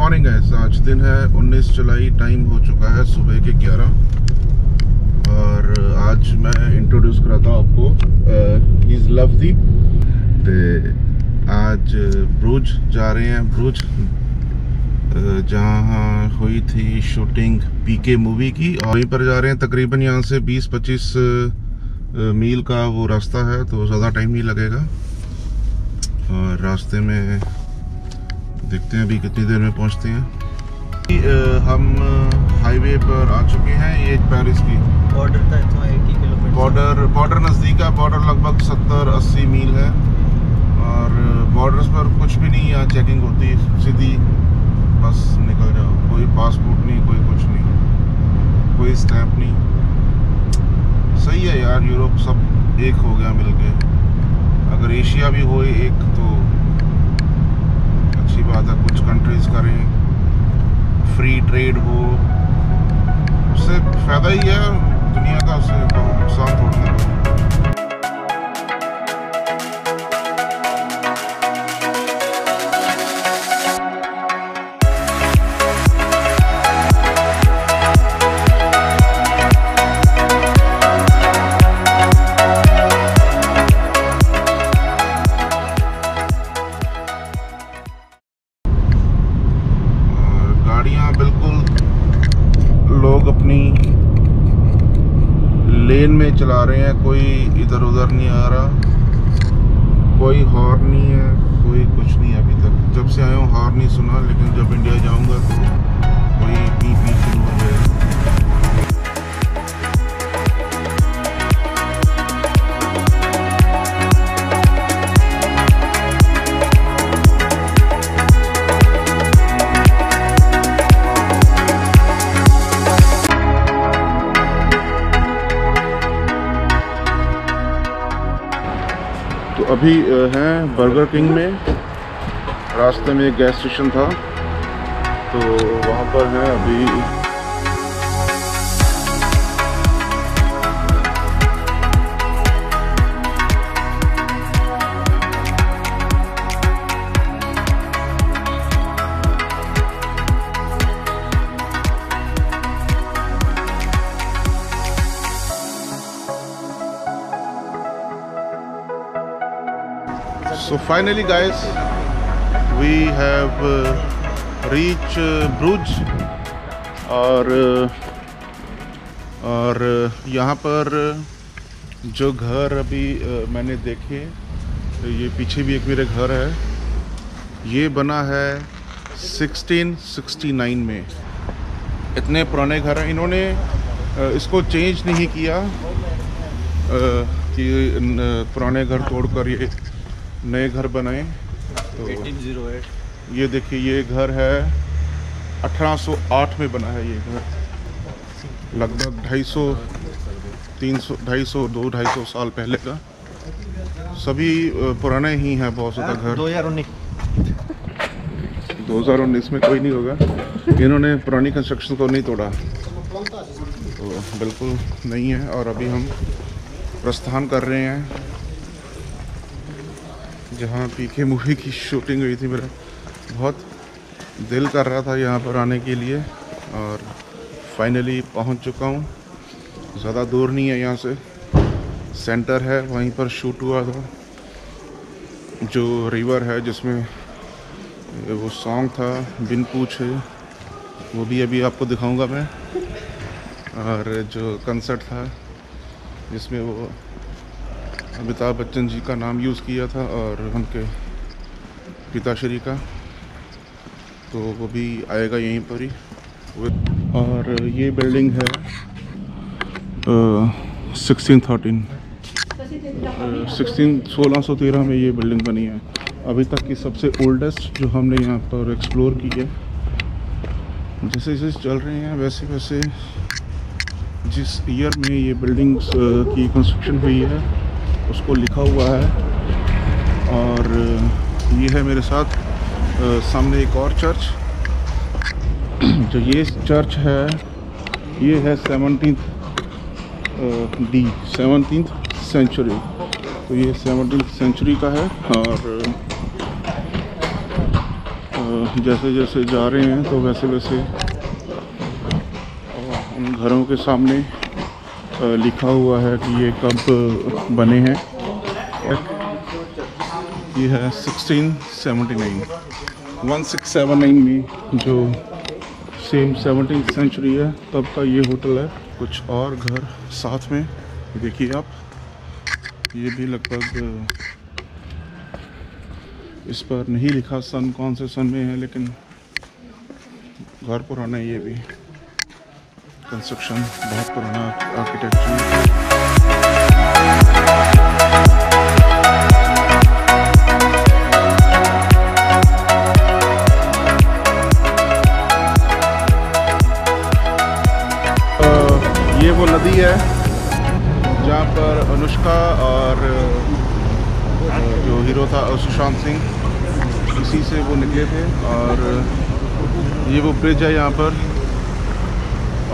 Morning है आज दिन है 19 जुलाई टाइम हो चुका है सुबह के 11 और आज मैं इंट्रोड्यूस कराता हूँ आपको इज़ लवदीप ते, आज ब्रुज जा रहे हैं ब्रुज जहाँ हुई थी शूटिंग पीके मूवी की, और वहीं पर जा रहे हैं, तकरीबन यहाँ से 20-25 मील का वो रास्ता है तो ज़्यादा टाइम नहीं लगेगा। और रास्ते में देखते हैं अभी कितनी देर में पहुँचते हैं। हम हाईवे पर आ चुके हैं ये पेरिस की। बॉर्डर था इतना 80 किलोमीटर बॉर्डर बॉर्डर नज़दीक है बॉर्डर लगभग 70-80 मील है। और बॉर्डर्स पर कुछ भी नहीं यहाँ चेकिंग होती सीधी बस निकल जाओ। कोई पासपोर्ट नहीं कोई कुछ नहीं कोई स्टैंप नहीं। सही है यार यूरोप सब एक हो गया मिलके। अगर एशिया भी हो एक तो अच्छी बात है कुछ कंट्रीज़ करें फ्री ट्रेड हो उससे फ़ायदा ही है दुनिया का उससे नुकसान थोड़ी गाड़ियाँ, बिल्कुल लोग अपनी लेन में चला रहे हैं, कोई इधर उधर नहीं आ रहा, कोई हॉर्न नहीं है, कोई कुछ नहीं है अभी तक। जब से आया हूँ, हॉर्न नहीं सुना, लेकिन जब इंडिया जाऊँगा तो कोई अभी हैं बर्गर किंग में। रास्ते में एक गैस स्टेशन था। तो वहाँ पर है अभी So finally, guys, we have uh, reached uh, और और यहाँ पर जो घर अभी मैंने देखे ये पीछे भी एक मेरे घर है। ये बना है 1669 में। इतने पुराने घर हैं। इन्होंने इसको चेंज नहीं किया कि पुराने घर तोड़कर ये नए घर बनाए तो ये देखिए ये घर है 1808 में बना है ये घर। लगभग 250 300 250 दो ढाई सौ साल पहले का। सभी पुराने ही हैं बहुत ज़्यादा घर। 2019 2019 में कोई नहीं होगा। इन्होंने पुरानी कंस्ट्रक्शन को नहीं तोड़ा। तो बिल्कुल नहीं है और अभी हम प्रस्थान कर रहे हैं। जहाँ पीके मूवी की शूटिंग हुई थी मेरा। बहुत दिल कर रहा था यहाँ पर आने के लिए और फाइनली पहुँच चुका हूँ। ज़्यादा दूर नहीं है यहाँ से। सेंटर है, वहीं पर शूट हुआ था। जो रिवर है जिसमें वो सॉन्ग था, बिन पूछे, वो भी अभी आपको दिखाऊँगा मैं। और जो कंसर्ट था, जिसमें वो अमिताभ बच्चन जी का नाम यूज़ किया था और उनके पिताश्री का। तो वो भी आएगा यहीं पर ही। और ये बिल्डिंग है सिक्सटीन थर्टीन। सिक्सटीन सोलह सौ तेरह में ये बिल्डिंग बनी है। अभी तक की सबसे ओल्डेस्ट जो हमने यहाँ पर एक्सप्लोर की है, जैसे जैसे चल रहे हैं, वैसे वैसे जिस ईयर में ये बिल्डिंग्स की कंस्ट्रक्शन हुई है उसको लिखा हुआ है। और ये है मेरे साथ सामने एक और चर्च। जो ये चर्च है, ये है सेवनटीन डी सेवनटीन सेंचुरी तो ये सेवनटीन सेंचुरी का है, और जैसे जैसे जा रहे हैं तो वैसे वैसे उन घरों के सामने लिखा हुआ है कि ये कब बने हैं। ये है 1679 1679 में जो सेम सेवनटीन सेंचुरी है, तब का ये होटल है। कुछ और घर साथ में, देखिए आप। ये भी लगभग इस पर नहीं लिखा सन, कौन से सन में है, लेकिन घर पुराना है ये भी। कंस्ट्रक्शन बहुत पुराना आर्किटेक्चर ये वो नदी है, जहाँ पर अनुष्का और जो हीरो था सुशांत सिंह, इसी से वो निकले थे। और ये वो ब्रिज है यहाँ पर।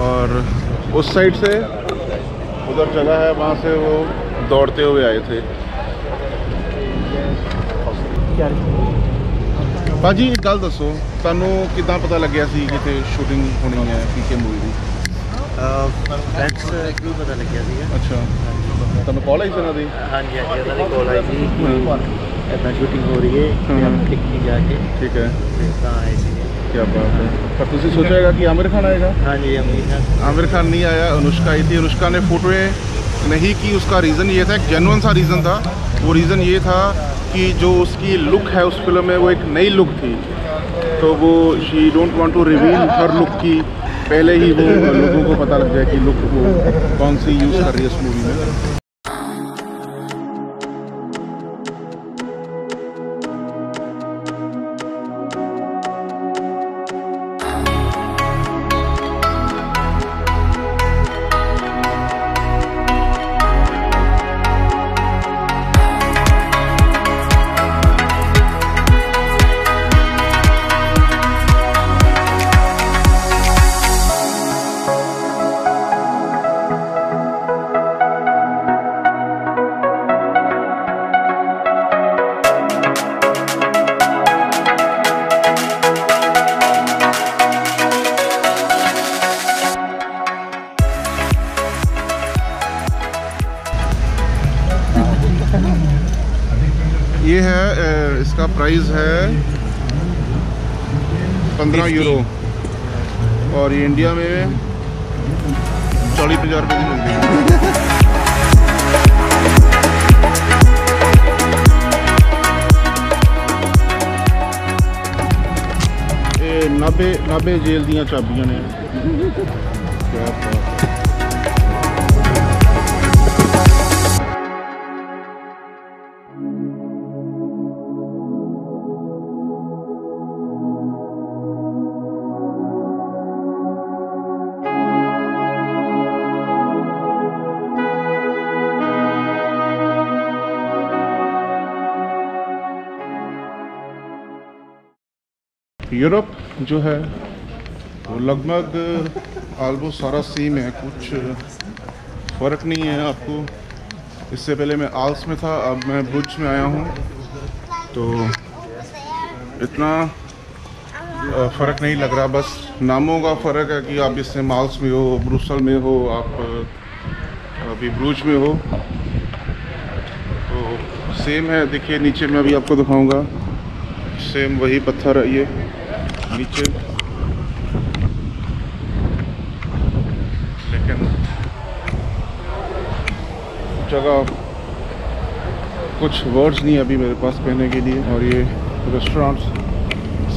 और उस साइड से उधर जगह है वहाँ से वो दौड़ते हुए आए थे ਭਾਜੀ ਇੱਕ ਗੱਲ ਦੱਸੋ ਤੁਹਾਨੂੰ ਕਿਦਾਂ ਪਤਾ ਲੱਗਿਆ ਸੀ ਕਿਤੇ ਸ਼ੂਟਿੰਗ ਹੋਣੀ ਹੈ ਪੀਕੇ ਮੂਵੀ ਦੀ फ्रेंड्स थ्रू पता लग गया ਸੀਗਾ ਅੱਛਾ ਤੁਹਾਨੂੰ ਕਾਲ ਆਈ ਸੀ ਇਹਨਾਂ ਦੀ ਹਾਂਜੀ ਹਾਂਜੀ ਉਹਨਾਂ ਦੀ ਕੋਲ ਆਈ ਸੀ ਇਦਾਂ ਸ਼ੂਟਿੰਗ ਹੋ ਰਹੀ ਹੈ ਹਮ। ਤੇ ਆਪਾਂ ਟਿਕਨੀ ਜਾ ਕੇ ਠੀਕ ਹੈ ਤੇ ਤਾਂ ਆਏ ਸੀ क्या बात है। पर तुम सोचेगा कि आमिर खान आएगा? हाँ जी आमिर खान। आमिर खान नहीं आया अनुष्का आई थी। अनुष्का ने फोटोएँ नहीं की उसका रीज़न ये था एक जेनवन सा रीज़न था। वो रीज़न ये था कि जो उसकी लुक है उस फ़िल्म में वो एक नई लुक थी। तो वो she don't want to reveal her look की पहले ही वो लोगों को पता लग जाए कि लुक वो कौन सी यूज़ कर रही है उस मूवी में। प्राइस है पंद्रह यूरो और ये इंडिया में चालीस हज़ार रुपये की मिलती है ਇਹ 90 90 ਜੇਲ੍ਹ ਦੀਆਂ ਚਾਬੀਆਂ ਨੇ ਕਿਆ ਬਾਤ यूरोप जो है, वो लगभग ऑलमोस्ट सारा सेम है, कुछ फ़र्क नहीं है आपको। इससे पहले मैं आल्स में था, अब मैं भुज में आया हूँ। तो इतना फ़र्क नहीं लग रहा, बस नामों का फ़र्क है कि आप इससे माल्स में हो, ब्रूसल में हो, आप अभी ब्रूज में हो। तो सेम है, देखिए, नीचे मैं अभी आपको दिखाऊँगा। सेम वही पत्थर है ये। नीचे लेकिन जगह कुछ वर्ड्स नहीं अभी मेरे पास कहने के लिए और ये रेस्टोरेंट्स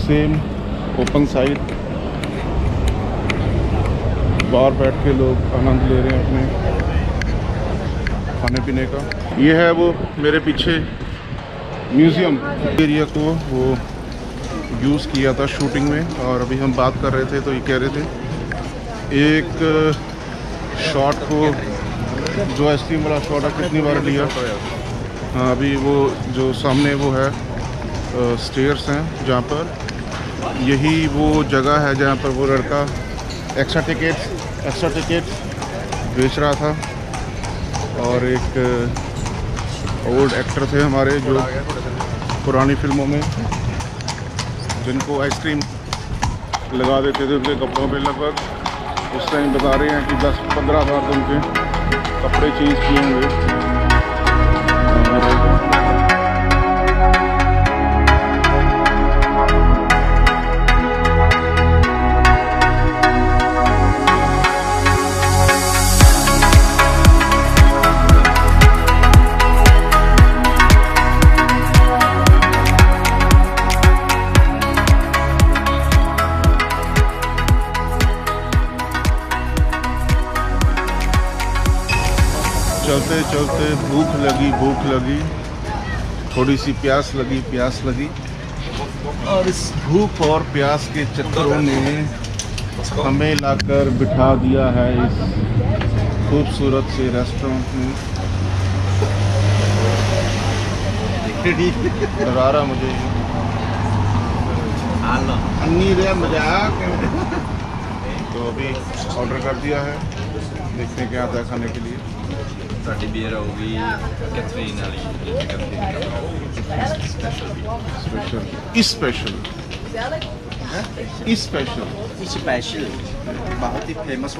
सेम ओपन साइड बाहर बैठ के लोग आनंद ले रहे हैं अपने खाने पीने का। ये है वो मेरे पीछे म्यूज़ियम एरिया को वो यूज़ किया था शूटिंग में और अभी हम बात कर रहे थे तो ये कह रहे थे, एक शॉट को जो आइसक्रीम वाला शॉट है, कितनी बार लिया? हाँ अभी वो जो सामने वो है स्टेयर्स हैं जहाँ पर। यही वो जगह है जहाँ पर वो लड़का एक्स्ट्रा टिकट एक्स्ट्रा टिकट बेच रहा था। और एक ओल्ड एक्टर थे हमारे जो पुरानी फ़िल्मों में। जिनको आइसक्रीम लगा देते थे उनके कपड़ों पे लगभग, उस टाइम बता रहे हैं कि 10-15 बार उनके कपड़े चेंज किए होंगे। चलते भूख लगी भूख लगी। थोड़ी सी प्यास लगी प्यास लगी। और इस भूख और प्यास के चक्करों ने हमें लाकर बिठा दिया है इस खूबसूरत से रेस्टोरेंट में। डरा रहा मुझे अन्नी रे मज़ाक। तो अभी ऑर्डर कर दिया है। देखते हैं क्या आता है खाने के लिए। start the beer we get finally special special is special. Special. Is special. बहुत ही फेमस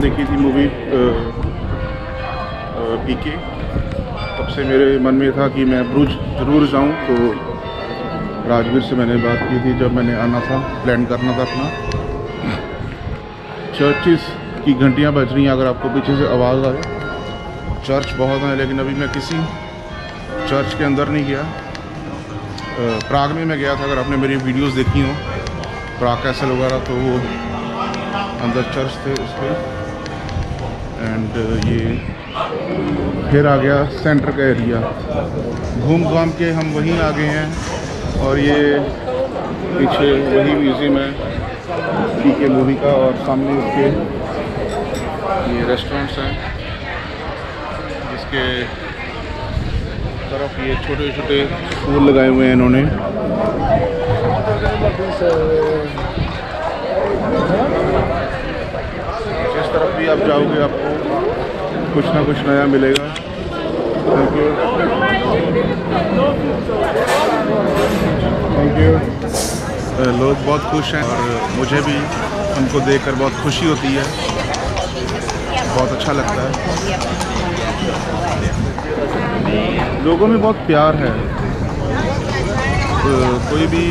देखी थी मूवी पीके तब से मेरे मन में था कि मैं ब्रुज ज़रूर जाऊँ तो राजवीर से मैंने बात की थी जब मैंने आना था प्लान करना था अपना। चर्चिस की घंटियाँ बज रही हैं, अगर आपको पीछे से आवाज़ आए। चर्च बहुत हैं, लेकिन अभी मैं किसी चर्च के अंदर नहीं गया। प्राग में मैं गया था, अगर आपने मेरी वीडियोस देखी हो। प्राग कैसल वगैरह तो वो अंदर चर्च थे, उसके। एंड ये फिर आ गया सेंटर का एरिया घूम घाम के हम वहीं आ गए हैं और ये पीछे वही म्यूज़ियम है पी के मूवी का और सामने उसके ये रेस्टोरेंट्स हैं, जिसके तरफ़ ये छोटे छोटे फूल लगाए हुए हैं इन्होंने। तरफ़ भी आप जाओगे आपको कुछ ना कुछ नया मिलेगा। थैंक यू थैंक यू लोग बहुत खुश हैं और मुझे भी उनको देखकर बहुत खुशी होती है। बहुत अच्छा लगता है। लोगों में बहुत प्यार है। अ, कोई भी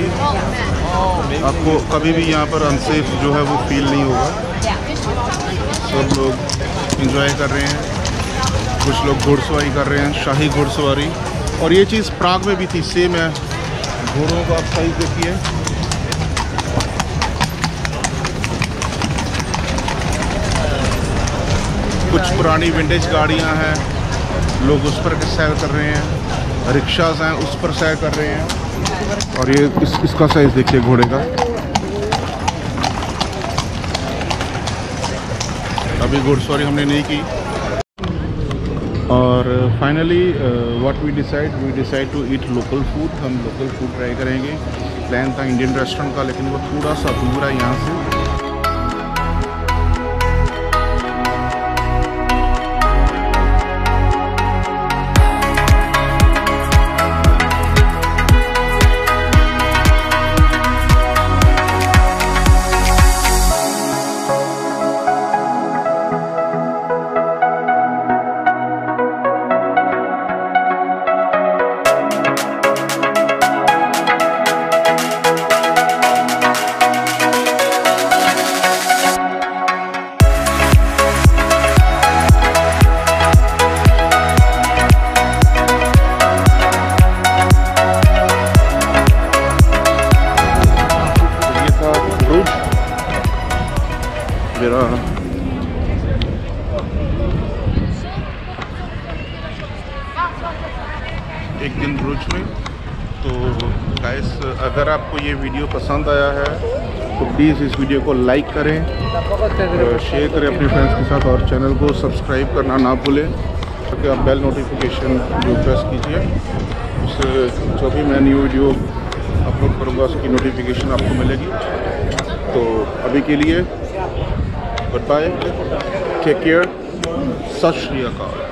आपको कभी भी यहाँ पर अनसेफ जो है वो फील नहीं होगा। सब लोग इंजॉय कर रहे हैं। कुछ लोग घुड़सवारी कर रहे हैं शाही घुड़सवारी। और ये चीज़ प्राग में भी थी सेम है। घोड़ों का आप साइज़ देखिए। कुछ पुरानी विंटेज गाड़ियाँ हैं। लोग उस पर सैर कर रहे हैं। रिक्शाज हैं उस पर सैर कर रहे हैं। और ये इस, इसका साइज़ देखिए घोड़े का। अभी घुड़सवारी हमने नहीं की। और finally what we decide we decide to eat local food हम लोकल फ़ूड ट्राई करेंगे। प्लान था इंडियन रेस्टोरेंट का, लेकिन वो थोड़ा सा दूर है यहाँ से। एक दिन ब्रुज में। तो गाइस अगर आपको ये वीडियो पसंद आया है तो प्लीज़ इस वीडियो को लाइक करें शेयर करें अपने फ्रेंड्स के साथ और चैनल को सब्सक्राइब करना ना भूलें। ताकि आप बेल नोटिफिकेशन जो प्रेस कीजिए, उससे जो भी मैं न्यू वीडियो अपलोड करूँगा, उसकी नोटिफिकेशन आपको मिलेगी। तो अभी के लिए गुड बाय टेक केयर सत श्री अकाल।